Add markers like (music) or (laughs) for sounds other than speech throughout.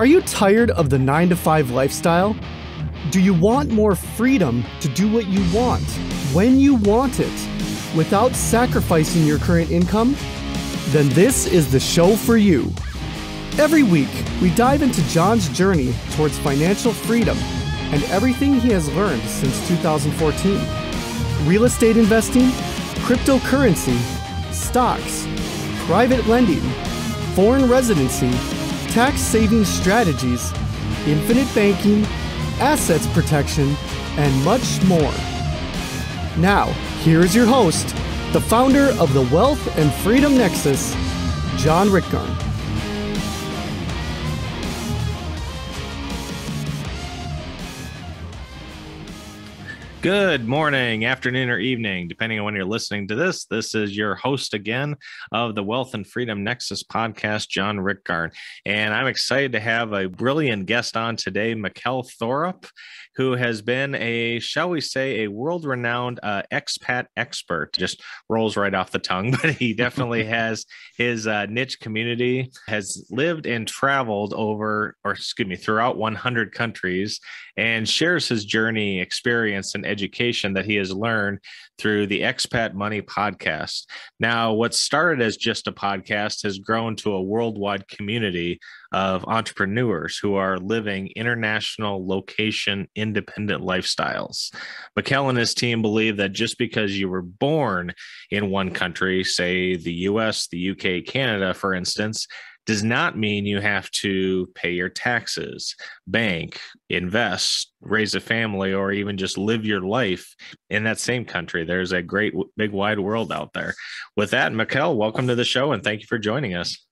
Are you tired of the 9 to 5 lifestyle? Do you want more freedom to do what you want, when you want it, without sacrificing your current income? Then this is the show for you. Every week, we dive into John's journey towards financial freedom and everything he has learned since 2014 real estate investing, cryptocurrency, stocks, private lending, foreign residency, tax saving strategies, infinite banking, assets protection, and much more. Now, here is your host, the founder of the Wealth and Freedom Nexus, John Rickgarn. Good morning, afternoon, or evening, depending on when you're listening to this. This is your host again of the Wealth and Freedom Nexus podcast, John Rickgarn. And I'm excited to have a brilliant guest on today, Mikkel Thorup, who has been a, shall we say, a world renowned uh, expat expert. Just rolls right off the tongue, (laughs) but he definitely (laughs) has his uh, niche community, has lived and traveled over, or excuse me, throughout 100 countries, and shares his journey, experience, and education that he has learned through the Expat Money podcast. Now, what started as just a podcast has grown to a worldwide community of entrepreneurs who are living international location independent lifestyles. Mikkel and his team believe that just because you were born in one country, say the US, the UK, Canada, for instance, does not mean you have to pay your taxes, bank, invest, raise a family, or even just live your life in that same country. There's a great, big, wide world out there. With that, Mikkel, welcome to the show and thank you for joining us.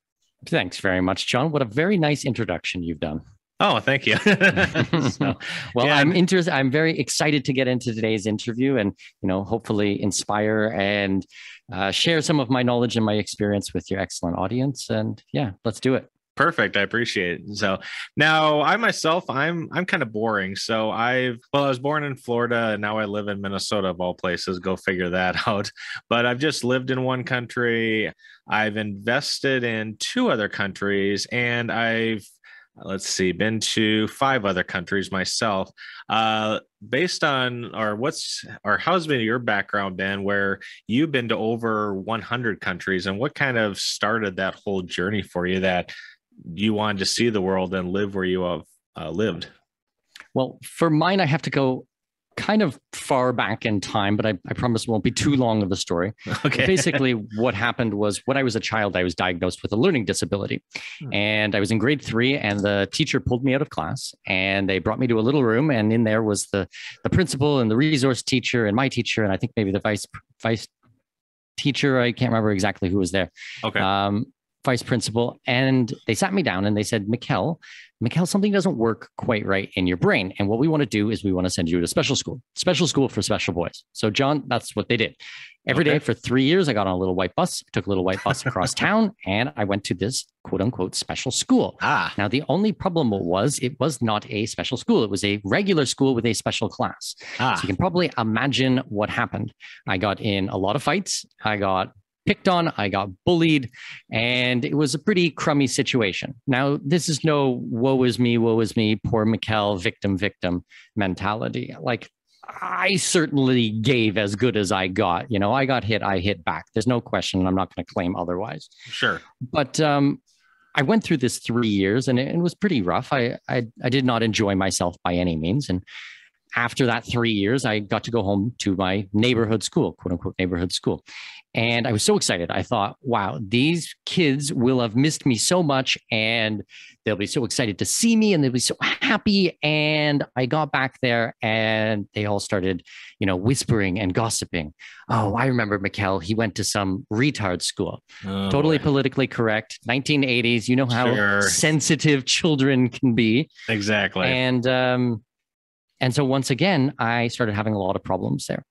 Thanks very much, John. What a very nice introduction you've done. Oh, thank you. (laughs) (laughs) so, well, yeah. I'm interested. I'm very excited to get into today's interview, and you know, hopefully, inspire and uh, share some of my knowledge and my experience with your excellent audience. And yeah, let's do it. Perfect. I appreciate it. So now I myself, I'm I'm kind of boring. So I've well, I was born in Florida and now I live in Minnesota of all places. Go figure that (laughs) out. But I've just lived in one country. I've invested in two other countries and I've let's see, been to five other countries myself. Uh, based on or what's or how's been your background been where you've been to over 100 countries and what kind of started that whole journey for you that you wanted to see the world and live where you have uh, lived? Well, for mine, I have to go kind of far back in time, but I, I promise it won't be too long of a story. (laughs) Okay. basically, what happened was when I was a child, I was diagnosed with a learning disability. Hmm. And I was in grade three, and the teacher pulled me out of class and they brought me to a little room. And in there was the, the principal and the resource teacher and my teacher, and I think maybe the vice vice teacher. I can't remember exactly who was there. Okay. Um, vice principal, and they sat me down and they said, Mikkel, Mikkel, something doesn't work quite right in your brain. And what we want to do is we want to send you to special school, special school for special boys. So, John, that's what they did. Every okay. day for three years, I got on a little white bus, took a little white bus across (laughs) town, and I went to this quote unquote special school. Ah. Now, the only problem was it was not a special school. It was a regular school with a special class. Ah. So you can probably imagine what happened. I got in a lot of fights. I got picked on, I got bullied, and it was a pretty crummy situation. Now, this is no woe is me, woe is me, poor Mikkel, victim, victim mentality. Like, I certainly gave as good as I got. You know, I got hit, I hit back. There's no question. I'm not going to claim otherwise. Sure. But um, I went through this three years and it, it was pretty rough. I, I, I did not enjoy myself by any means. And after that three years, I got to go home to my neighborhood school, quote unquote neighborhood school. And I was so excited. I thought, wow, these kids will have missed me so much and they'll be so excited to see me and they'll be so happy. And I got back there and they all started, you know, whispering and gossiping. Oh, I remember Mikkel. He went to some retard school. Oh, totally boy. politically correct. 1980s. You know how sure. sensitive children can be. Exactly. And, um, and so once again, I started having a lot of problems there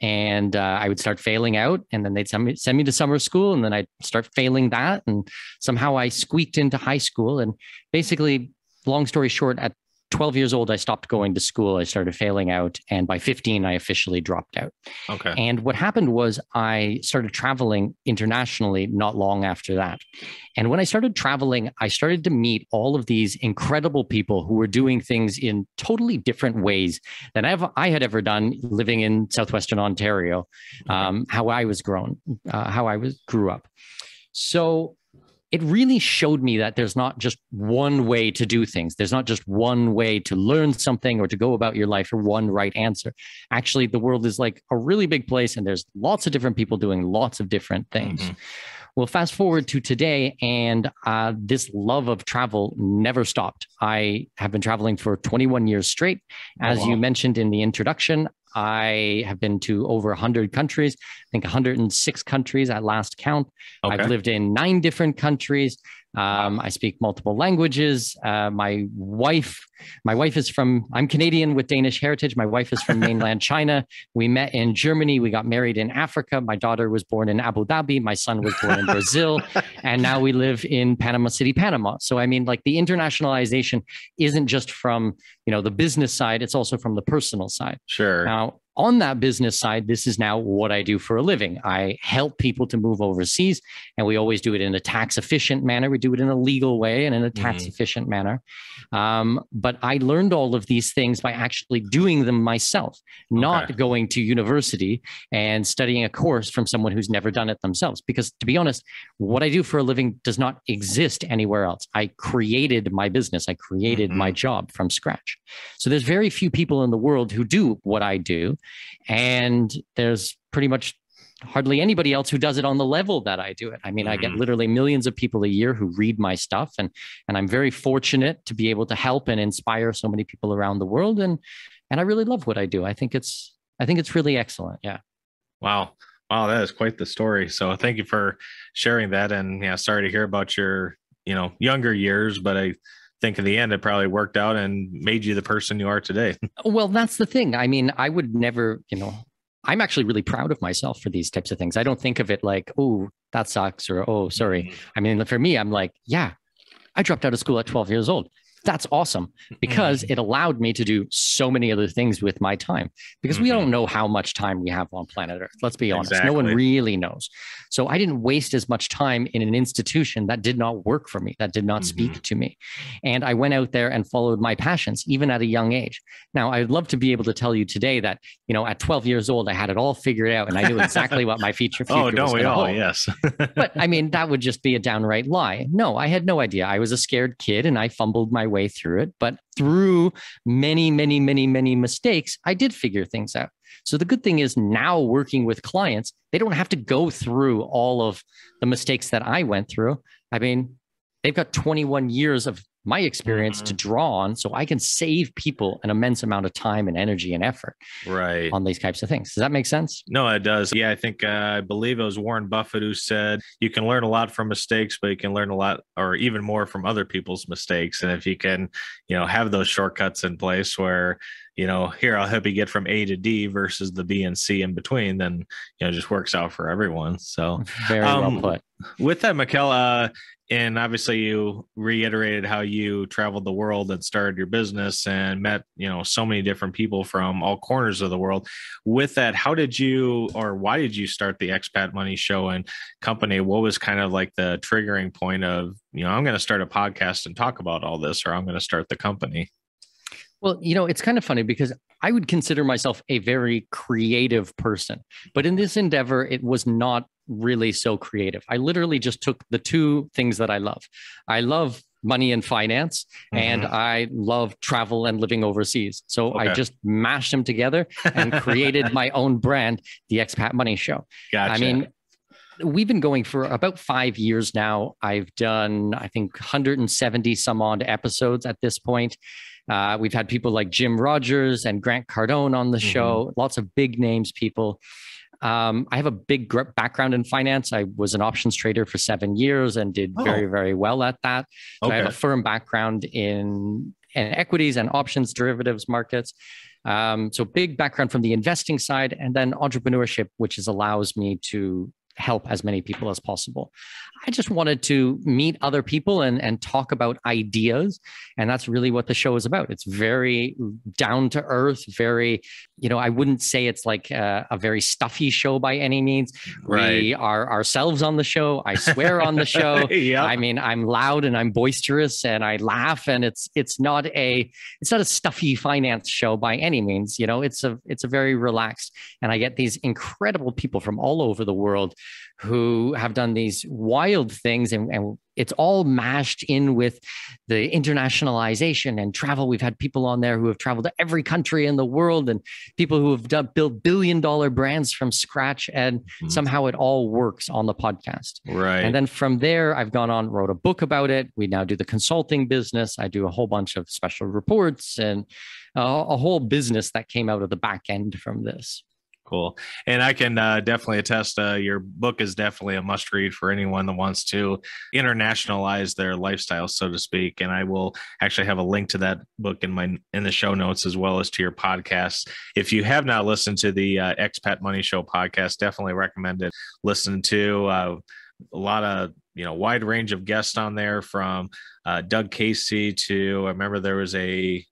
and uh, I would start failing out, and then they'd send me, send me to summer school, and then I'd start failing that, and somehow I squeaked into high school. And basically, long story short, at 12 years old, I stopped going to school. I started failing out. And by 15, I officially dropped out. Okay. And what happened was I started traveling internationally not long after that. And when I started traveling, I started to meet all of these incredible people who were doing things in totally different ways than I've, I had ever done living in Southwestern Ontario, um, how I was grown, uh, how I was grew up. So it really showed me that there's not just one way to do things. There's not just one way to learn something or to go about your life or one right answer. Actually, the world is like a really big place and there's lots of different people doing lots of different things. Mm-hmm. Well, fast forward to today, and uh, this love of travel never stopped. I have been traveling for 21 years straight. Oh, As oh, wow. you mentioned in the introduction, I have been to over 100 countries, I think 106 countries at last count. Okay. I've lived in nine different countries. Um, I speak multiple languages. Uh, my wife, my wife is from. I'm Canadian with Danish heritage. My wife is from (laughs) mainland China. We met in Germany. We got married in Africa. My daughter was born in Abu Dhabi. My son was born in Brazil, (laughs) and now we live in Panama City, Panama. So I mean, like the internationalization isn't just from you know the business side; it's also from the personal side. Sure. Now, on that business side, this is now what I do for a living. I help people to move overseas, and we always do it in a tax efficient manner. We do it in a legal way and in a tax mm-hmm. efficient manner. Um, but I learned all of these things by actually doing them myself, not okay. going to university and studying a course from someone who's never done it themselves. Because to be honest, what I do for a living does not exist anywhere else. I created my business, I created mm-hmm. my job from scratch. So there's very few people in the world who do what I do. And there's pretty much hardly anybody else who does it on the level that I do it. I mean, mm-hmm. I get mm-hmm. literally millions of people a year who read my stuff and and I'm very fortunate to be able to help and inspire so many people around the world and and I really love what I do. I think it's I think it's really excellent. Yeah. Wow. Wow, that is quite the story. So thank you for sharing that and yeah, sorry to hear about your, you know, younger years, but I think in the end it probably worked out and made you the person you are today. (laughs) well, that's the thing. I mean, I would never, you know, I'm actually really proud of myself for these types of things. I don't think of it like, oh, that sucks or oh, sorry. Mm-hmm. I mean, for me, I'm like, yeah, I dropped out of school at 12 years old that's awesome because mm-hmm. it allowed me to do so many other things with my time because we don't mm-hmm. know how much time we have on planet earth let's be honest exactly. no one really knows so i didn't waste as much time in an institution that did not work for me that did not mm-hmm. speak to me. And i went out there and followed my passions even at a young age. Now i'd love to be able to tell you today that you know at 12 years old i had it all figured out and i knew exactly what my future, (laughs) future oh don't we all? hold. yes. (laughs) But i mean that would just be a downright lie. No i had no idea. I was a scared kid and i fumbled my way through it, but through many, many, many, many mistakes, I did figure things out. So the good thing is now working with clients, they don't have to go through all of the mistakes that I went through. I mean, they've got 21 years of my experience mm-hmm. to draw on so I can save people an immense amount of time and energy and effort right on these types of things. Does that make sense? No, it does. Yeah, I think uh, I believe it was Warren Buffett who said you can learn a lot from mistakes, but you can learn a lot or even more from other people's mistakes. And if you can, you know, have those shortcuts in place where you know, here I'll help you get from A to D versus the B and C in between, then you know, just works out for everyone. So very um, well put. With that, Mikkel, and obviously you reiterated how you traveled the world and started your business and met you know so many different people from all corners of the world with that how did you or why did you start the expat money show and company what was kind of like the triggering point of you know i'm going to start a podcast and talk about all this or i'm going to start the company well, you know, it's kind of funny because I would consider myself a very creative person. But in this endeavor, it was not really so creative. I literally just took the two things that I love. I love money and finance mm-hmm. and I love travel and living overseas. So okay. I just mashed them together and created (laughs) my own brand, the Expat Money Show. Gotcha. I mean, we've been going for about five years now. I've done, I think, 170 some odd episodes at this point. Uh, we've had people like Jim Rogers and Grant Cardone on the mm-hmm. show, lots of big names people. Um, I have a big background in finance. I was an options trader for seven years and did oh. very, very well at that. So okay. I have a firm background in, in equities and options derivatives markets. Um, so big background from the investing side and then entrepreneurship, which is allows me to help as many people as possible. I just wanted to meet other people and, and talk about ideas. And that's really what the show is about. It's very down to earth, very, you know, I wouldn't say it's like a, a very stuffy show by any means. Right. We are ourselves on the show. I swear on the show. (laughs) I mean, I'm loud and I'm boisterous and I laugh and it's it's not a it's not a stuffy finance show by any means. You know, it's a it's a very relaxed and I get these incredible people from all over the world who have done these wild things and, and it's all mashed in with the internationalization and travel. We've had people on there who have traveled to every country in the world and people who have done, built billion dollar brands from scratch. And mm-hmm. somehow it all works on the podcast. Right. And then from there, I've gone on, wrote a book about it. We now do the consulting business. I do a whole bunch of special reports and uh, a whole business that came out of the back end from this cool. And I can uh, definitely attest. Uh, your book is definitely a must read for anyone that wants to internationalize their lifestyle, so to speak. And I will actually have a link to that book in my in the show notes as well as to your podcast. If you have not listened to the uh, Expat Money Show podcast, definitely recommend it. Listen to uh, a lot of you know wide range of guests on there from uh, Doug Casey to I remember there was a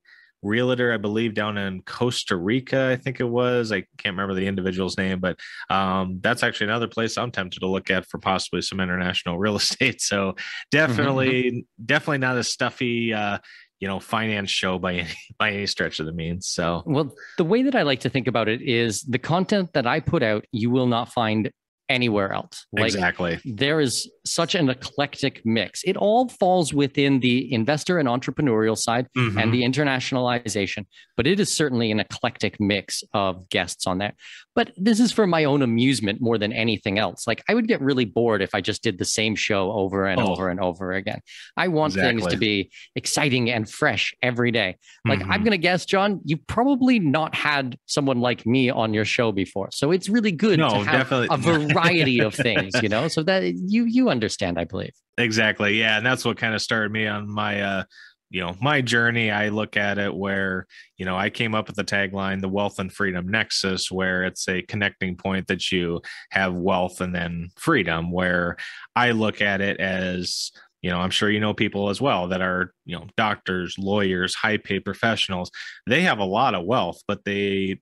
realtor, I believe, down in Costa Rica. I think it was. I can't remember the individual's name, but um, that's actually another place I'm tempted to look at for possibly some international (laughs) real estate. So definitely, mm-hmm. definitely not a stuffy. Uh, you know finance show by any (laughs) by any stretch of the means so well the way that i like to think about it is the content that i put out you will not find anywhere else. Like, exactly. There is such an eclectic mix. It all falls within the investor and entrepreneurial side mm-hmm. and the internationalization, but it is certainly an eclectic mix of guests on there. But this is for my own amusement more than anything else. Like I would get really bored if I just did the same show over and oh. over and over again. I want exactly. things to be exciting and fresh every day. Like mm-hmm. I'm going to guess, John, you probably not had someone like me on your show before. So it's really good no, to have definitely. a variety (laughs) of (laughs) things, you know, so that you, you understand, I believe. Exactly. Yeah. And that's what kind of started me on my, uh, you know my journey i look at it where you know i came up with the tagline the wealth and freedom nexus where it's a connecting point that you have wealth and then freedom where i look at it as you know i'm sure you know people as well that are you know doctors lawyers high paid professionals they have a lot of wealth but they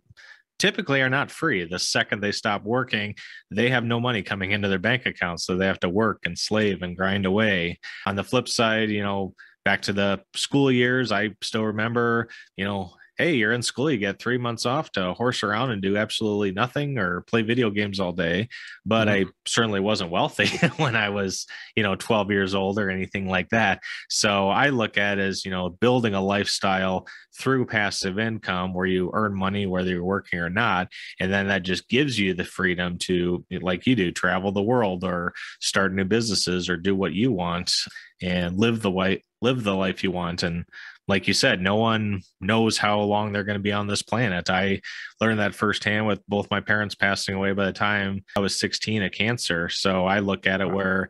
typically are not free. The second they stop working they have no money coming into their bank account so they have to work and slave and grind away. On the flip side you know back to the school years, I still remember, you know, hey, you're in school, you get three months off to horse around and do absolutely nothing or play video games all day. But mm-hmm. I certainly wasn't wealthy (laughs) when I was, you know, 12 years old or anything like that. So I look at as, you know, building a lifestyle through passive income where you earn money whether you're working or not. And then that just gives you the freedom to, like you do, travel the world or start new businesses or do what you want and live the way live the life you want and like you said no one knows how long they're going to be on this planet. I learned that firsthand with both my parents passing away by the time i was 16 of cancer. So i look at it where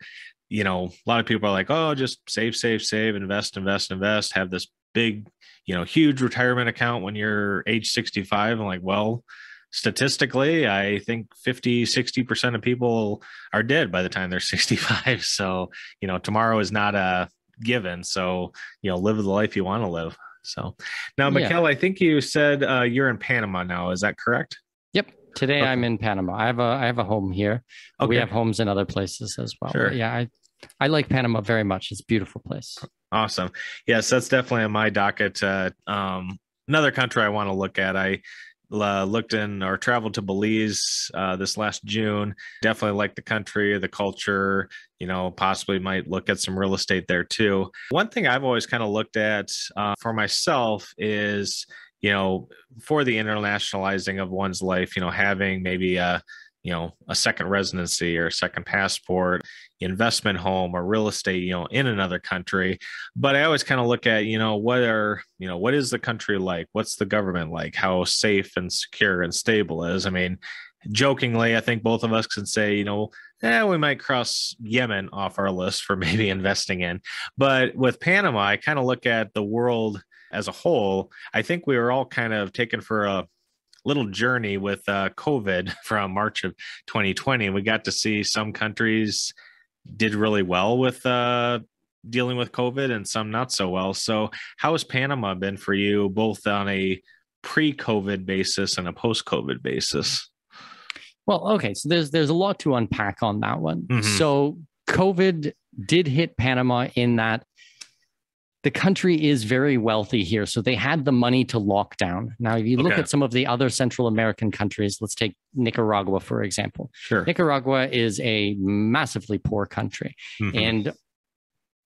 you know a lot of people are like oh just save save save invest invest invest have this big you know huge retirement account when you're age 65 i'm like well statistically i think 50 60% of people are dead by the time they're (laughs) 65 so you know tomorrow is not a given. So, you know, live the life you want to live. So now, Mikkel, yeah. I think you said uh, you're in Panama now. Is that correct? Yep. Today okay. I'm in Panama. I have a I have a home here. Okay. We have homes in other places as well. Sure. Yeah, I I like Panama very much. It's a beautiful place. Awesome. Yes, that's definitely on my docket. Uh, um, another country I want to look at. I uh, looked in or traveled to Belize uh, this last June. Definitely like the country, the culture. You know, possibly might look at some real estate there too. One thing I've always kind of looked at uh, for myself is, you know, for the internationalizing of one's life. You know, having maybe a you know a second residency or a second passport investment home or real estate you know in another country. But i always kind of look at you know what are you know what is the country like? What's the government like? How safe and secure and stable is? I mean jokingly i think both of us can say you know eh, we might cross yemen off our list for (laughs) maybe investing in. But with panama i kind of look at the world as a whole. I think we were all kind of taken for a little journey with uh, COVID (laughs) from March of 2020. We got to see some countries did really well with uh, dealing with COVID and some not so well. So, how has Panama been for you, both on a pre-COVID basis and a post-COVID basis? Well, okay, so there's there's a lot to unpack on that one. Mm-hmm. So, COVID did hit Panama in that the country is very wealthy here. So they had the money to lock down. Now, if you look okay. at some of the other Central American countries, let's take Nicaragua, for example. Sure. Nicaragua is a massively poor country. Mm-hmm. And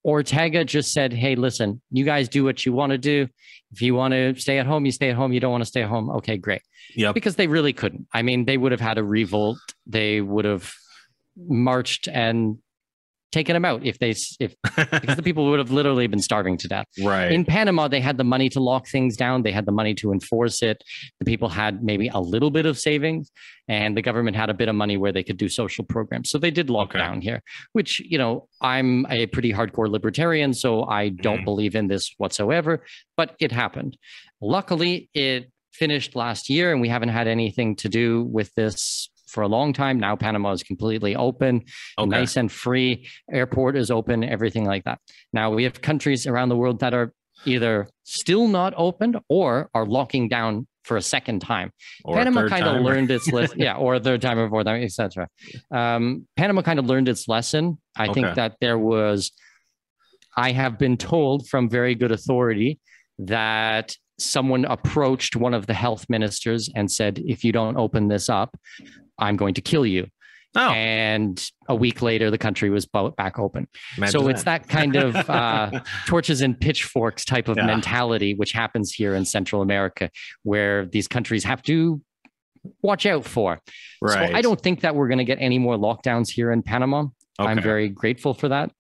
Ortega just said, hey, listen, you guys do what you want to do. If you want to stay at home, you stay at home. You don't want to stay at home. Okay, great. Yeah. Because they really couldn't. I mean, they would have had a revolt. They would have marched and taken them out if they if because the (laughs) people would have literally been starving to death. Right. In Panama, they had the money to lock things down. They had the money to enforce it. The people had maybe a little bit of savings, and the government had a bit of money where they could do social programs. So they did lock okay. down here, which you know I'm a pretty hardcore libertarian, so I don't mm. believe in this whatsoever. But it happened. Luckily, it finished last year, and we haven't had anything to do with this for a long time. Now Panama is completely open, okay. nice and free. Airport is open, everything like that. Now we have countries around the world that are either still not opened or are locking down for a second time. Or Panama kind of learned its lesson, (laughs) yeah, or a third time or fourth time, etc. Um, Panama kind of learned its lesson. I okay. think that there was, I have been told from very good authority that someone approached one of the health ministers and said, if you don't open this up, I'm going to kill you. Oh. And a week later, the country was back open. So it's that kind of (laughs) uh, torches and pitchforks type of yeah. mentality, which happens here in Central America, where these countries have to watch out for. Right. So I don't think that we're going to get any more lockdowns here in Panama. Okay. I'm very grateful for that.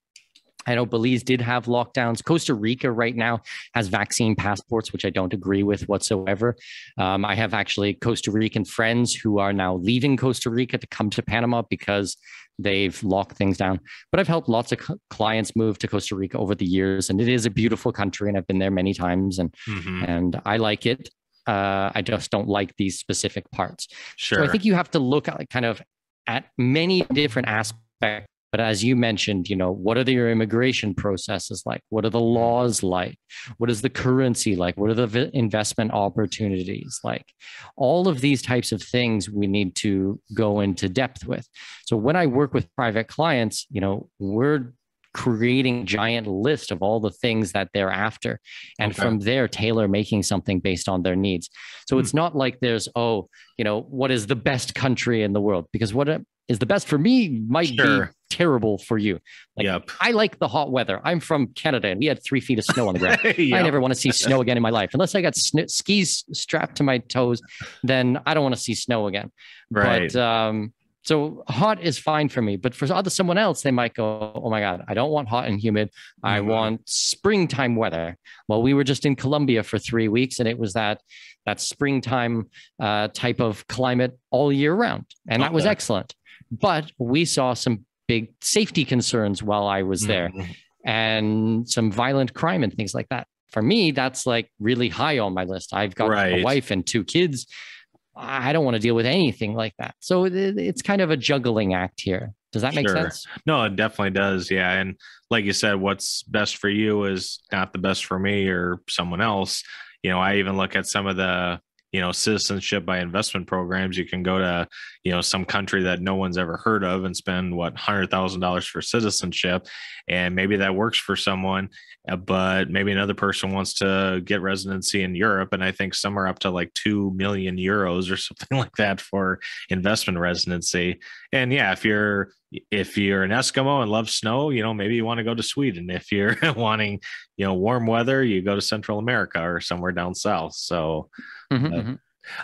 I know Belize did have lockdowns. Costa Rica right now has vaccine passports, which I don't agree with whatsoever. Um, I have actually Costa Rican friends who are now leaving Costa Rica to come to Panama because they've locked things down. But I've helped lots of clients move to Costa Rica over the years, and it is a beautiful country, and I've been there many times, and mm-hmm. and I like it. Uh, I just don't like these specific parts. Sure. So I think you have to look at kind of at many different aspects but as you mentioned, you know, what are your immigration processes like? What are the laws like? What is the currency like? What are the investment opportunities like? All of these types of things we need to go into depth with. So when I work with private clients, you know, we're creating a giant list of all the things that they're after and okay. from there tailor making something based on their needs so hmm. it's not like there's oh you know what is the best country in the world because what is the best for me might sure. be terrible for you. Like, yep. I like the hot weather. I'm from Canada and we had three feet of snow on the ground. (laughs) yep. I never want to see snow (laughs) again in my life. Unless I got sn- skis strapped to my toes, then I don't want to see snow again. Right. But, um, so hot is fine for me, but for other someone else, they might go, "Oh my god, I don't want hot and humid. I mm-hmm. want springtime weather." Well, we were just in Colombia for three weeks, and it was that that springtime uh, type of climate all year round, and okay. that was excellent. But we saw some big safety concerns while I was there mm-hmm. and some violent crime and things like that. For me, that's like really high on my list. I've got right. a wife and two kids. I don't want to deal with anything like that. So it's kind of a juggling act here. Does that make sure. sense? No, it definitely does. Yeah. And like you said, what's best for you is not the best for me or someone else. You know, I even look at some of the you know citizenship by investment programs you can go to you know some country that no one's ever heard of and spend what hundred thousand dollars for citizenship and maybe that works for someone uh, but maybe another person wants to get residency in europe and i think some are up to like 2 million euros or (laughs) something like that for investment residency. And yeah if you're if you're an eskimo and love snow you know maybe you want to go to sweden if you're (laughs) wanting you know warm weather you go to central america or somewhere down south so Mm-hmm, uh, mm-hmm.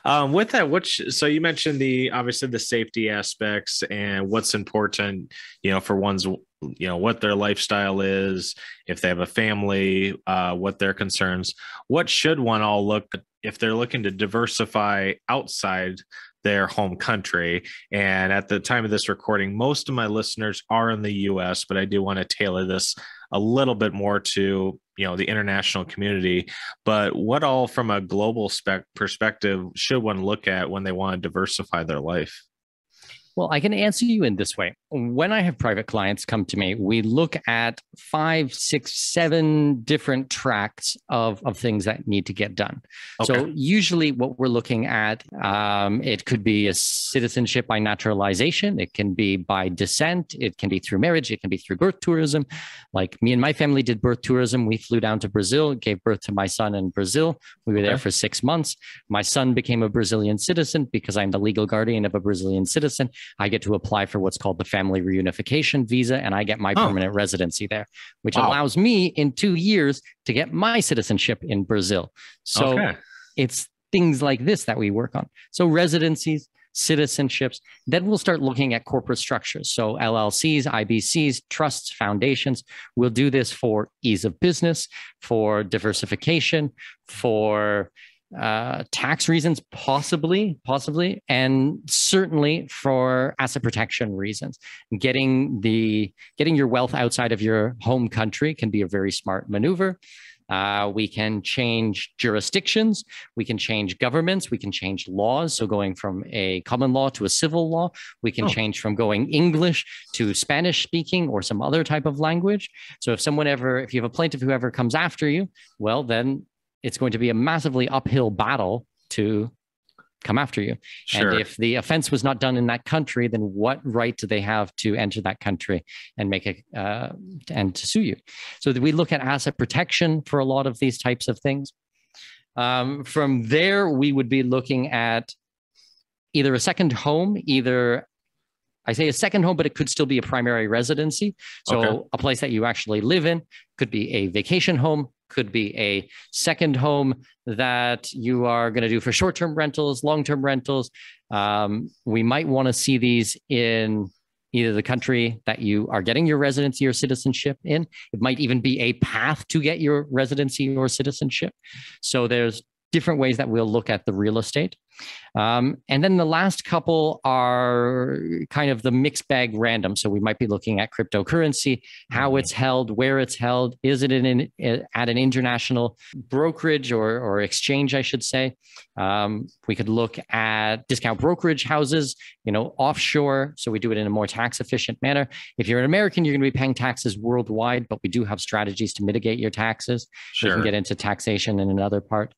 Um, with that, which so you mentioned the obviously the safety aspects and what's important, you know, for one's you know what their lifestyle is, if they have a family, uh, what their concerns. What should one all look if they're looking to diversify outside their home country. And at the time of this recording, most of my listeners are in the US, but I do want to tailor this a little bit more to you know the international community but what all from a global spec perspective should one look at when they want to diversify their life well, I can answer you in this way. When I have private clients come to me, we look at five, six, seven different tracks of, of things that need to get done. Okay. So usually what we're looking at, um, it could be a citizenship by naturalization. It can be by descent. It can be through marriage. It can be through birth tourism. Like me and my family did birth tourism. We flew down to Brazil, gave birth to my son in Brazil. We were okay. there for six months. My son became a Brazilian citizen because I'm the legal guardian of a Brazilian citizen. I get to apply for what's called the family reunification visa, and I get my oh. permanent residency there, which wow. allows me in two years to get my citizenship in Brazil. So okay. it's things like this that we work on. So residencies, citizenships. Then we'll start looking at corporate structures. So LLCs, IBCs, trusts, foundations. We'll do this for ease of business, for diversification, for uh, tax reasons, possibly, possibly, and certainly for asset protection reasons. Getting the getting your wealth outside of your home country can be a very smart maneuver. Uh, we can change jurisdictions. We can change governments. We can change laws. So, going from a common law to a civil law, we can oh. change from going English to Spanish speaking or some other type of language. So, if someone ever, if you have a plaintiff who ever comes after you, well, then it's going to be a massively uphill battle to come after you. Sure. And if the offense was not done in that country, then what right do they have to enter that country and make it uh, and to sue you? So we look at asset protection for a lot of these types of things. Um, from there, we would be looking at either a second home, either I say a second home, but it could still be a primary residency. So okay. a place that you actually live in could be a vacation home, could be a second home that you are going to do for short term rentals, long term rentals. Um, we might want to see these in either the country that you are getting your residency or citizenship in. It might even be a path to get your residency or citizenship. So there's different ways that we'll look at the real estate. Um, and then the last couple are kind of the mixed bag random. So we might be looking at cryptocurrency, how mm-hmm. it's held, where it's held. Is it in, at an international brokerage or, or exchange, I should say? Um, we could look at discount brokerage houses, you know, offshore. So we do it in a more tax efficient manner. If you're an American, you're going to be paying taxes worldwide, but we do have strategies to mitigate your taxes. Sure. We can get into taxation in another part.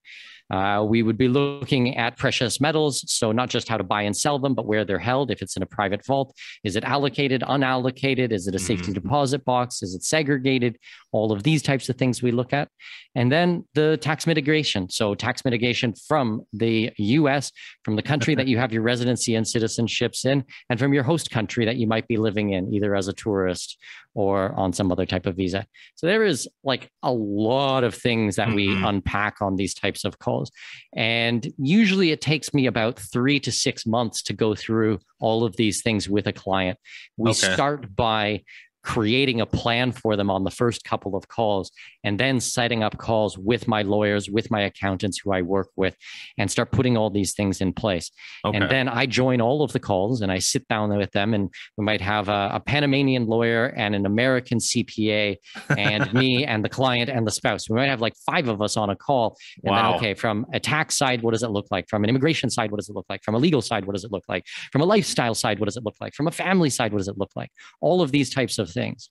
Uh, we would be looking at precious metals. So, not just how to buy and sell them, but where they're held. If it's in a private vault, is it allocated, unallocated? Is it a safety mm-hmm. deposit box? Is it segregated? All of these types of things we look at. And then the tax mitigation. So, tax mitigation from the US, from the country that you have your residency and citizenships in, and from your host country that you might be living in, either as a tourist or on some other type of visa. So there is like a lot of things that mm-hmm. we unpack on these types of calls. And usually it takes me about three to six months to go through all of these things with a client. We okay. start by creating a plan for them on the first couple of calls and then setting up calls with my lawyers with my accountants who i work with and start putting all these things in place. Okay. and then i join all of the calls and i sit down with them and we might have a, a panamanian lawyer and an american cpa and (laughs) me and the client and the spouse. We might have like five of us on a call and wow. then okay from a tax side what does it look like? From an immigration side what does it look like? From a legal side what does it look like? From a lifestyle side what does it look like? From a family side what does it look like? All of these types of things.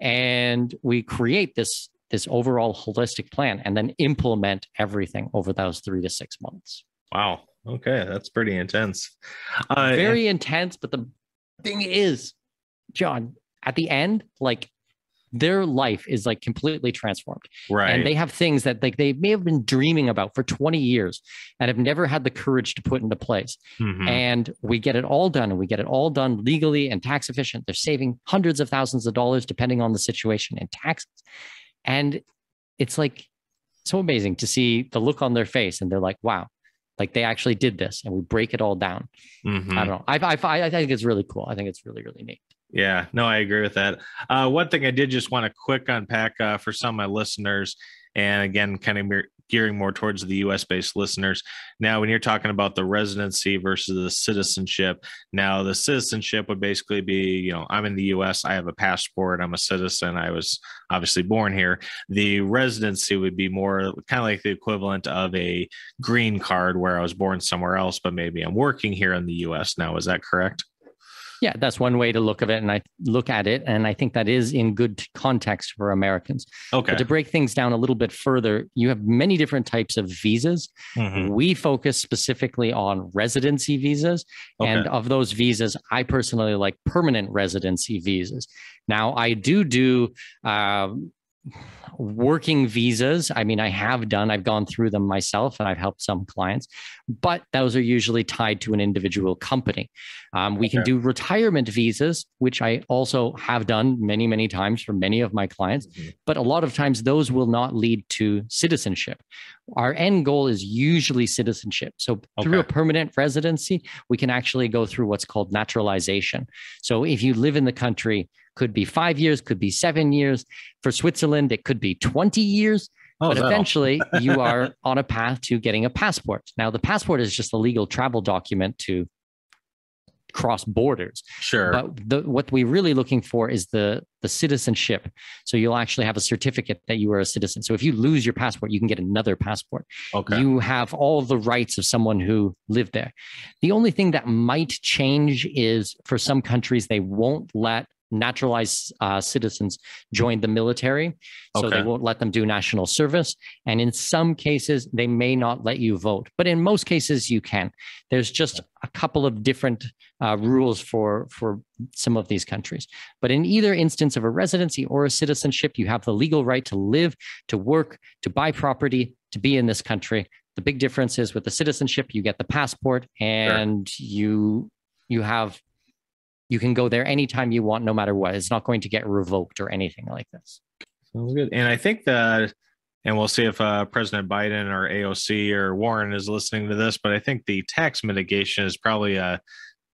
And we create this this overall holistic plan and then implement everything over those three to six months. Wow. Okay. That's pretty intense. Uh, very intense but the thing is john at the end like their life is like completely transformed. Right. And they have things that like they may have been dreaming about for 20 years and have never had the courage to put into place. Mm-hmm. And we get it all done and we get it all done legally and tax efficient. They're saving hundreds of thousands of dollars depending on the situation and taxes. And it's like so amazing to see the look on their face and they're like, wow, like they actually did this and we break it all down. Mm-hmm. I don't know. I, I, I think it's really cool. I think it's really, really neat. Yeah, no, I agree with that. Uh, one thing I did just want to quick unpack uh, for some of my listeners And again, kind of gearing more towards the US based listeners. Now, when you're talking about the residency versus the citizenship, now the citizenship would basically be, you know, I'm in the US, I have a passport, I'm a citizen, I was obviously born here. The residency would be more kind of like the equivalent of a green card where I was born somewhere else, but maybe I'm working here in the US now. Is that correct? Yeah, that's one way to look at it, and I look at it, and I think that is in good context for Americans. Okay. But to break things down a little bit further, you have many different types of visas. Mm-hmm. We focus specifically on residency visas, okay. and of those visas, I personally like permanent residency visas. Now, I do do. Uh, working visas. I mean, I have done, I've gone through them myself and I've helped some clients, but those are usually tied to an individual company. Um, we okay. can do retirement visas, which I also have done many, many times for many of my clients, mm-hmm. but a lot of times those will not lead to citizenship. Our end goal is usually citizenship. So okay. through a permanent residency, we can actually go through what's called naturalization. So if you live in the country, could be five years, could be seven years. For Switzerland, it could be 20 years. Oh, but eventually, (laughs) you are on a path to getting a passport. Now, the passport is just a legal travel document to cross borders. Sure. But the, what we're really looking for is the the citizenship. So you'll actually have a certificate that you are a citizen. So if you lose your passport, you can get another passport. Okay. You have all the rights of someone who lived there. The only thing that might change is for some countries they won't let naturalized uh, citizens join the military. So okay. they won't let them do national service. And in some cases, they may not let you vote. But in most cases, you can. There's just a couple of different uh, rules for, for some of these countries. But in either instance of a residency or a citizenship, you have the legal right to live, to work, to buy property, to be in this country. The big difference is with the citizenship, you get the passport and sure. you you have you can go there anytime you want, no matter what. It's not going to get revoked or anything like this. Sounds good. And I think that, and we'll see if uh, President Biden or AOC or Warren is listening to this, but I think the tax mitigation is probably a uh,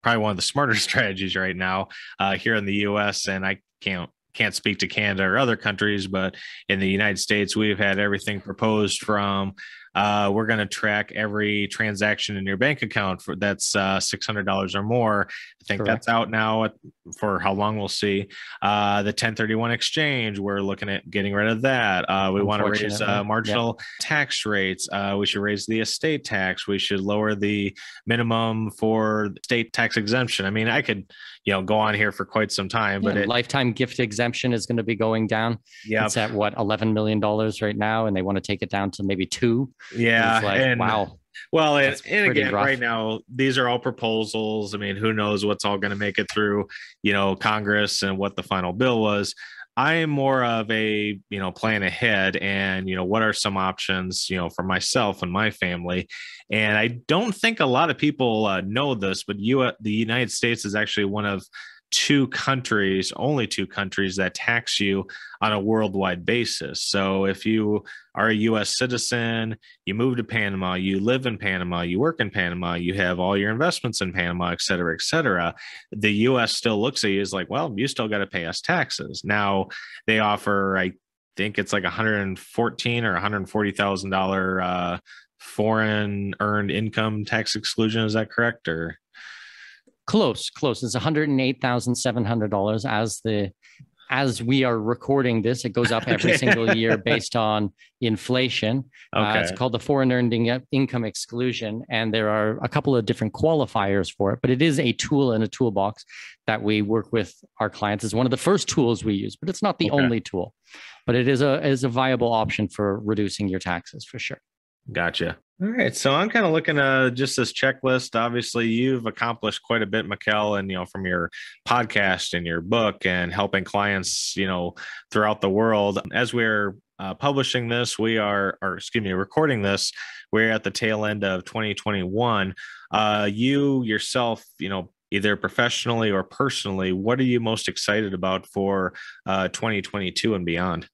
probably one of the smarter (laughs) strategies right now uh, here in the U.S. And I can't can't speak to Canada or other countries, but in the United States, we've had everything proposed from uh, we're going to track every transaction in your bank account for that's uh, $600 or more. I think Correct. that's out now for how long we'll see. Uh, the 1031 exchange, we're looking at getting rid of that. Uh, we want to raise uh, marginal yep. tax rates. Uh, we should raise the estate tax. We should lower the minimum for state tax exemption. I mean, I could, you know, go on here for quite some time, but yeah, it, lifetime gift exemption is going to be going down. Yeah, it's at what 11 million dollars right now, and they want to take it down to maybe two. Yeah. Like, and, wow. Well, and, and again, rough. right now, these are all proposals. I mean, who knows what's all going to make it through, you know, Congress and what the final bill was. I am more of a, you know, plan ahead and, you know, what are some options, you know, for myself and my family. And I don't think a lot of people uh, know this, but you, the United States is actually one of two countries, only two countries that tax you on a worldwide basis. So if you are a US citizen, you move to Panama, you live in Panama, you work in Panama, you have all your investments in Panama, et cetera, et cetera, the US still looks at you as like, well, you still got to pay us taxes. Now they offer, I think it's like 114 or 140,000 dollar uh, foreign earned income tax exclusion. Is that correct? Or close close. It's $108700 as the as we are recording this. It goes up (laughs) every single year based on inflation. Okay. Uh, it's called the foreign earned in- income exclusion and there are a couple of different qualifiers for it but it is a tool in a toolbox that we work with our clients. Is one of the first tools we use but it's not the okay. only tool. But it is a is a viable option for reducing your taxes for sure Gotcha. All right. So I'm kind of looking at just this checklist. Obviously, you've accomplished quite a bit, Mikkel, and you know, from your podcast and your book and helping clients, you know, throughout the world. As we're uh, publishing this, we are, or excuse me, recording this, we're at the tail end of 2021. Uh, you yourself, you know, either professionally or personally, what are you most excited about for uh, 2022 and beyond?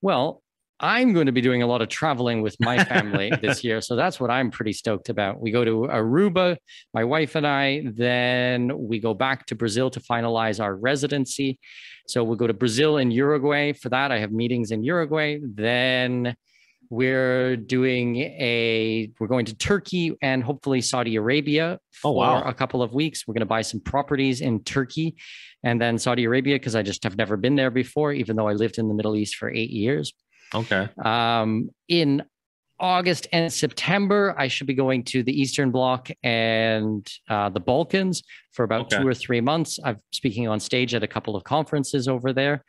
Well, I'm going to be doing a lot of traveling with my family (laughs) this year. So that's what I'm pretty stoked about. We go to Aruba, my wife and I, then we go back to Brazil to finalize our residency. So we'll go to Brazil and Uruguay. For that, I have meetings in Uruguay. Then we're doing a we're going to Turkey and hopefully Saudi Arabia oh, for Oh, wow. a couple of weeks. We're going to buy some properties in Turkey and then Saudi Arabia because I just have never been there before, even though I lived in the Middle East for eight years. Okay. Um, in August and September, I should be going to the Eastern Bloc and uh, the Balkans for about Okay. two or three months. I'm speaking on stage at a couple of conferences over there.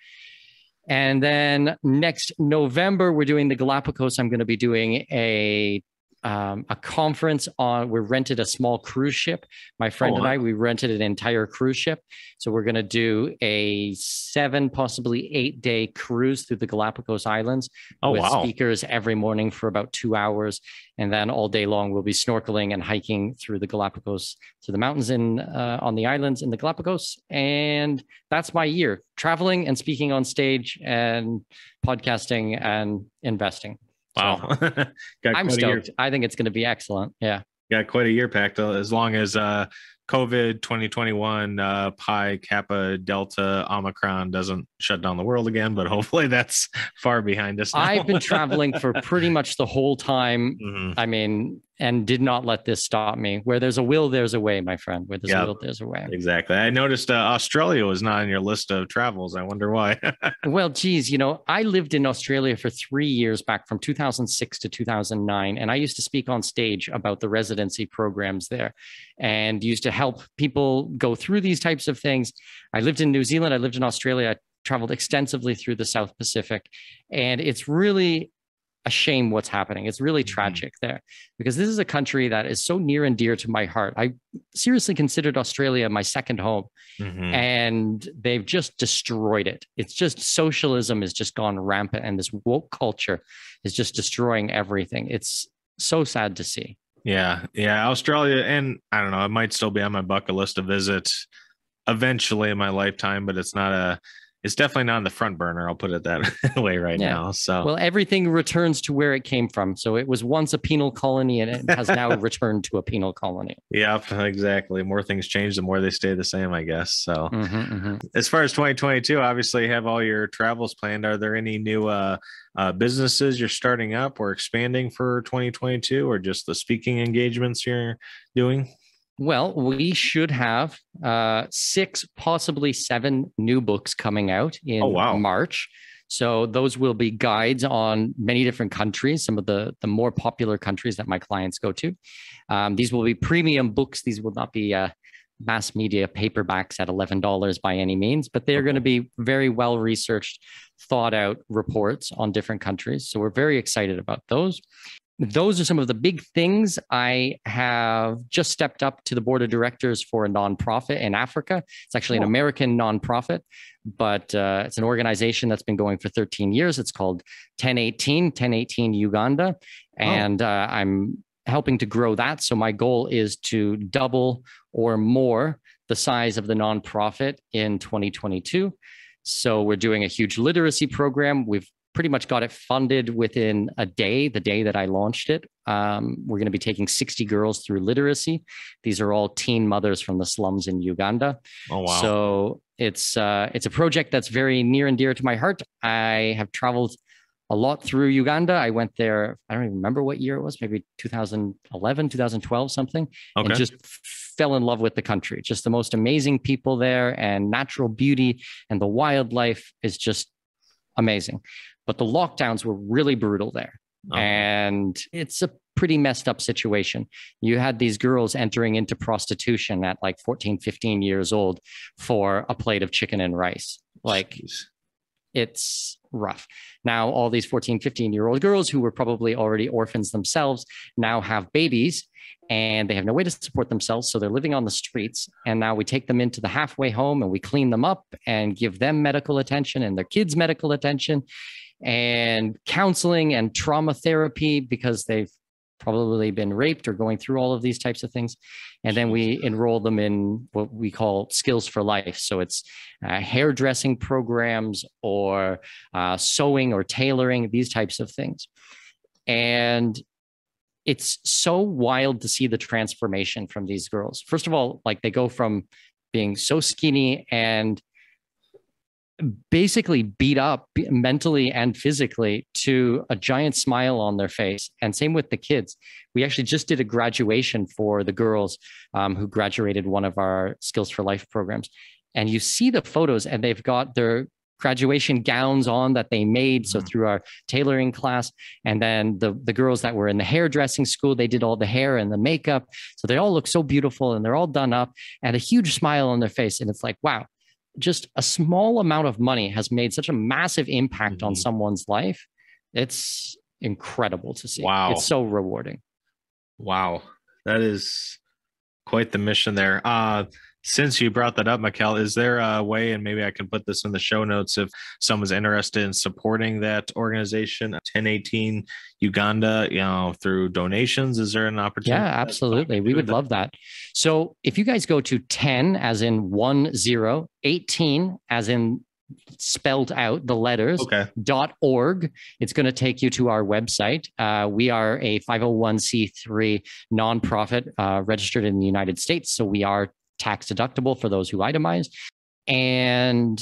And then next November, we're doing the Galapagos. I'm going to be doing a um, a conference on. We rented a small cruise ship. My friend and. I, we rented an entire cruise ship. So we're going to do a seven, possibly eight day cruise through the Galapagos Islands Oh with wow. speakers every morning for about two hours. And then all day long, we'll be snorkeling and hiking through the Galapagos, to the mountains in uh, on the islands in the Galapagos. And that's my year traveling and speaking on stage and podcasting and investing. Wow. (laughs) got I'm quite a year, stoked. I think it's going to be excellent. Yeah. got quite a year packed uh, as long as uh COVID 2021 uh Pi Kappa Delta Omicron doesn't shut down the world again, but (laughs) hopefully that's far behind us. now. I've been traveling for (laughs) pretty much the whole time. Mhm. I mean, and did not let this stop me. Where there's a will, there's a way, my friend. Where there's Yeah. a will, there's a way. Exactly. I noticed uh, Australia was not on your list of travels. I wonder why. (laughs) Well, geez, you know, I lived in Australia for three years back from 2006 to 2009. And I used to speak on stage about the residency programs there and used to help people go through these types of things. I lived in New Zealand, I lived in Australia, I traveled extensively through the South Pacific. And it's really a shame what's happening. It's really Mhm. tragic there because this is a country that is so near and dear to my heart. I seriously considered Australia my second home Mhm. and they've just destroyed it. It's just socialism has just gone rampant, and this woke culture is just destroying everything. It's so sad to see. Yeah, yeah, Australia, and I don't know, it might still be on my bucket list to visit eventually in my lifetime, but it's not a, it's definitely not on the front burner. I'll put it that (laughs) way right Yeah. now. So, Well, everything returns to where it came from. So it was once a penal colony, and it has now (laughs) returned to a penal colony. yep, exactly. More things change, the more they stay the same, I guess. So, Mhm, mhm. as far as 2022, obviously you have all your travels planned. Are there any new uh, uh, businesses you're starting up or expanding for 2022, or just the speaking engagements you're doing? Well, we should have uh, six, possibly seven new books coming out in Oh, wow. March. So those will be guides on many different countries, some of the the more popular countries that my clients go to. Um, these will be premium books. These will not be uh, mass media paperbacks at eleven dollars by any means, but they're going to be very well researched, thought out reports on different countries. So we're very excited about those those are some of the big things. I have just stepped up to the board of directors for a nonprofit in Africa. It's actually an American nonprofit, but uh, it's an organization that's been going for 13 years. It's called 1018, 1018 Uganda. And uh, I'm helping to grow that. So my goal is to double or more the size of the nonprofit in 2022. So we're doing a huge literacy program. We've pretty much got it funded within a day, the day that I launched it. Um, we're going to be taking 60 girls through literacy. These are all teen mothers from the slums in Uganda. Oh, wow. So it's uh, it's a project that's very near and dear to my heart. I have traveled a lot through Uganda. I went there. I don't even remember what year it was. Maybe 2011, 2012, something okay. and just fell in love with the country. Just the most amazing people there, and natural beauty, and the wildlife is just amazing. But the lockdowns were really brutal there, Oh. and it's a pretty messed up situation. You had these girls entering into prostitution at like 14, 15 years old for a plate of chicken and rice. Like Jeez. it's rough. Now, all these 14, 15 year old girls who were probably already orphans themselves now have babies and they have no way to support themselves. So they're living on the streets. And now we take them into the halfway home and we clean them up and give them medical attention and their kids medical attention and counseling and trauma therapy because they've probably been raped or going through all of these types of things. And then we enroll them in what we call skills for life. So it's uh, hairdressing programs or uh, sewing or tailoring, these types of things. And it's so wild to see the transformation from these girls. First of all, like they go from being so skinny and basically beat up mentally and physically to a giant smile on their face. And same with the kids. We actually just did a graduation for the girls um, who graduated one of our Skills for Life programs. And you see the photos, and they've got their graduation gowns on that they made. So mm-hmm. through our tailoring class, and then the the girls that were in the hairdressing school, they did all the hair and the makeup. So they all look so beautiful, and they're all done up, and a huge smile on their face. And it's like, wow, just a small amount of money has made such a massive impact mm-hmm. on someone's life. It's incredible to see. Wow. It's so rewarding. Wow. That is quite the mission there. Uh, since you brought that up, Mikkel, is there a way, and maybe I can put this in the show notes if someone's interested in supporting that organization, 1018 Uganda, you know, through donations? Is there an opportunity? Yeah, absolutely. We would that? love that. So if you guys go to 10 as in one zero, 18 as in spelled out the letters okay. dot org it's going to take you to our website uh, we are a 501c3 nonprofit uh, registered in the united states so we are tax deductible for those who itemize. And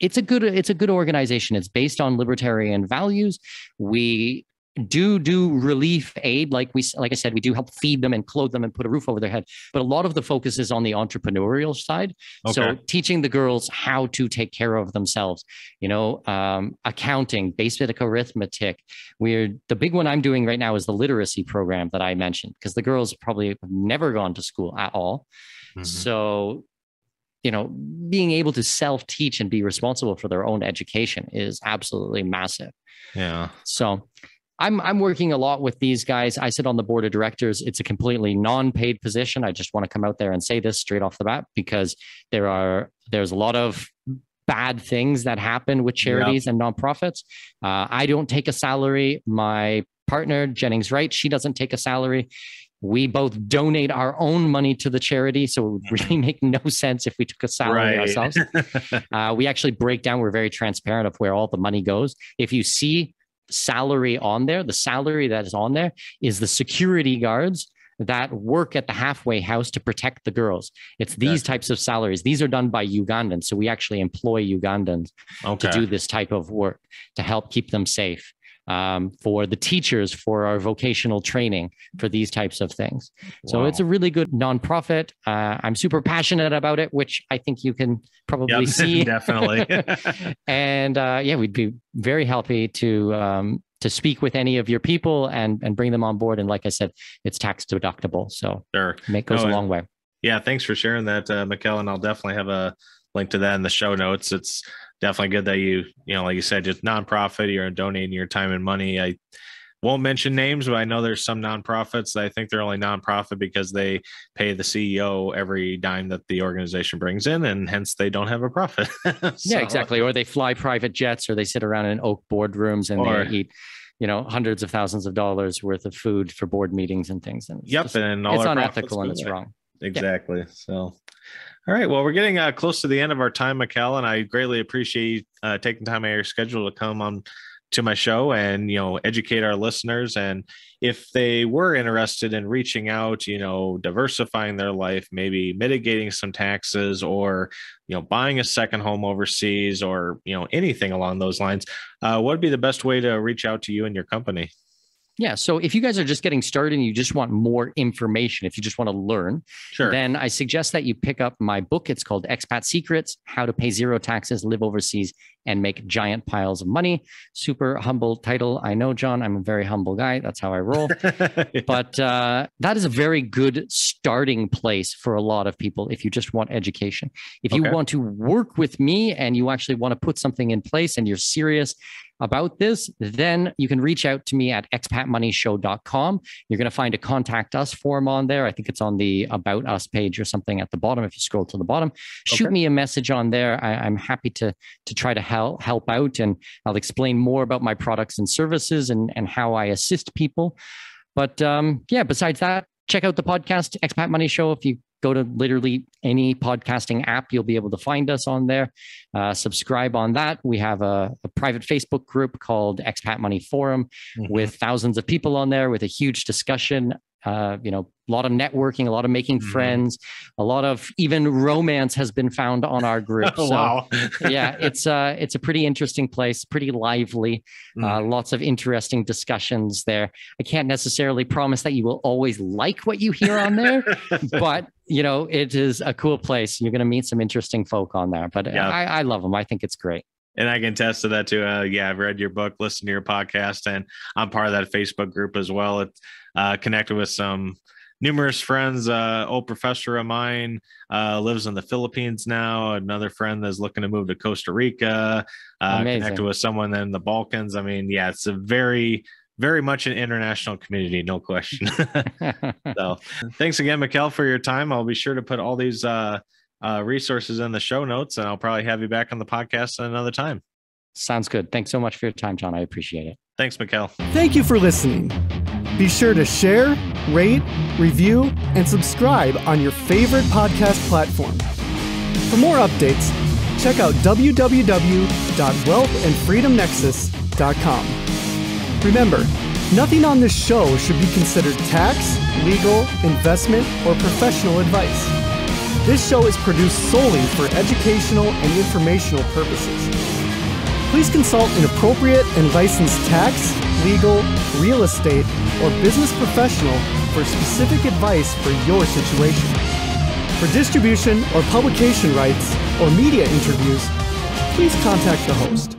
it's a good it's a good organization. It's based on libertarian values. We do do relief aid. Like we like i said we do help feed them and clothe them and put a roof over their head. But a lot of the focus is on the entrepreneurial side. Okay. so teaching the girls how to take care of themselves you know um, accounting basic arithmetic. We're the big one i'm doing right now is the literacy program that i mentioned because the girls probably have never gone to school at all. Mm-hmm. so you know being able to self teach and be responsible for their own education is absolutely massive. Yeah. So I'm I'm working a lot with these guys. I sit on the board of directors. It's a completely non-paid position. I just want to come out there and say this straight off the bat because there are there's a lot of bad things that happen with charities yep. and nonprofits. Uh, I don't take a salary. My partner Jennings Wright, she doesn't take a salary. We both donate our own money to the charity, so it would really (laughs) make no sense if we took a salary right. ourselves. (laughs) uh, we actually break down. We're very transparent of where all the money goes. If you see salary on there, the salary that is on there is the security guards that work at the halfway house to protect the girls. It's these types of salaries. These are done by Ugandans. So we actually employ Ugandans okay. to do this type of work to help keep them safe um, for the teachers for our vocational training for these types of things. Wow. So it's a really good nonprofit. Uh, I'm super passionate about it, which I think you can probably yep, (laughs) see. Definitely. (laughs) and uh, yeah, we'd be very happy to um, to speak with any of your people and and bring them on board. And like I said, it's tax deductible, so sure, it goes no, a long way. Yeah, thanks for sharing that, uh, and I'll definitely have a link to that in the show notes. It's definitely good that you, you know, like you said, just nonprofit, you're donating your time and money. I won't mention names, but I know there's some nonprofits that I think they're only nonprofit because they pay the CEO every dime that the organization brings in, and hence they don't have a profit. (laughs) so, yeah, exactly. Or they fly private jets, or they sit around in oak boardrooms and or, they eat you know hundreds of thousands of dollars worth of food for board meetings and things and it's yep just, and it's unethical and it's wrong exactly yeah. so all right. Well, we're getting uh, close to the end of our time, Mikkel, and I greatly appreciate uh, taking time out of your schedule to come on to my show and you know educate our listeners. And if they were interested in reaching out, you know, diversifying their life, maybe mitigating some taxes, or you know, buying a second home overseas, or you know, anything along those lines, uh, what would be the best way to reach out to you and your company? Yeah. So if you guys are just getting started and you just want more information, if you just want to learn, sure. then I suggest that you pick up my book. It's called Expat Secrets How to Pay Zero Taxes, Live Overseas, and Make Giant Piles of Money. Super humble title. I know, John, I'm a very humble guy. That's how I roll. (laughs) but uh, that is a very good starting place for a lot of people if you just want education. If you want to work with me and you actually want to put something in place and you're serious about this, then you can reach out to me at expatmoneyshow.com. You're going to find a contact us form on there. I think it's on the about us page or something at the bottom. If you scroll to the bottom, shoot me a message on there. I, am happy to to try to help help out, and I'll explain more about my products and services and and how I assist people. But um, yeah, besides that, check out the podcast, Expat Money Show. If you go to literally any podcasting app, you'll be able to find us on there. Uh, subscribe on that. We have a, a, private Facebook group called Expat Money Forum mm-hmm. with thousands of people on there with a huge discussion uh, you know, a lot of networking, a lot of making mm-hmm. friends, a lot of even romance has been found on our group. (laughs) So, wow. (laughs) yeah, it's uh, it's a pretty interesting place, pretty lively, mm. uh, lots of interesting discussions there. I can't necessarily promise that you will always like what you hear on there, (laughs) but you know, it is a cool place. You're going to meet some interesting folk on there, but yeah. I, I love them. I think it's great and I can attest to that too. Uh, yeah, I've read your book, listened to your podcast, and I'm part of that Facebook group as well. It's uh, connected with some numerous friends. Uh, old professor of mine uh, lives in the Philippines now. Another friend that's looking to move to Costa Rica. Uh, connected with someone in the Balkans. I mean, yeah, it's a very very much an international community, no question. (laughs) (laughs) so, thanks again, Mikkel, for your time. I'll be sure to put all these uh, uh, resources in the show notes, and I'll probably have you back on the podcast another time. Sounds good. Thanks so much for your time, John. I appreciate it. Thanks, Mikkel. Thank you for listening. Be sure to share, rate, review, and subscribe on your favorite podcast platform. For more updates, check out www.wealthandfreedomnexus.com. Remember, nothing on this show should be considered tax, legal, investment, or professional advice. This show is produced solely for educational and informational purposes. Please consult an appropriate and licensed tax, legal, real estate, or business professional for specific advice for your situation. For distribution or publication rights or media interviews, please contact the host.